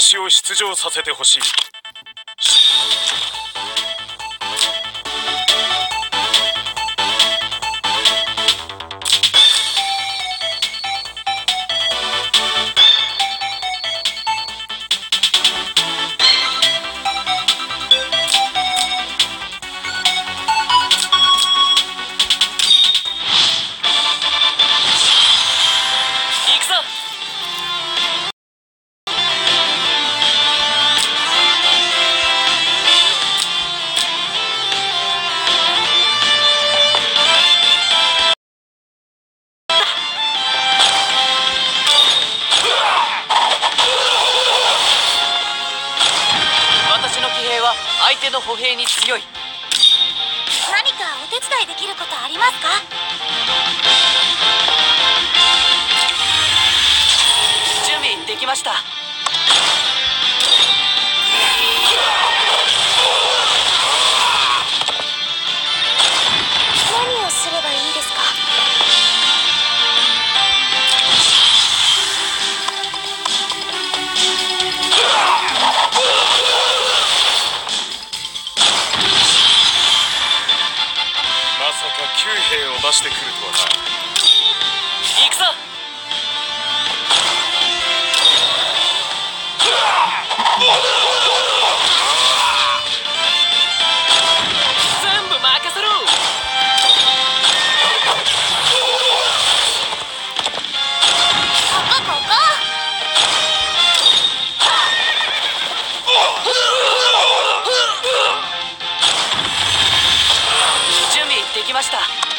私を出場させてほしい。相手の歩兵に強い。何かお手伝いできることありますか？準備できましたさか9兵を出してくるとはな。きました。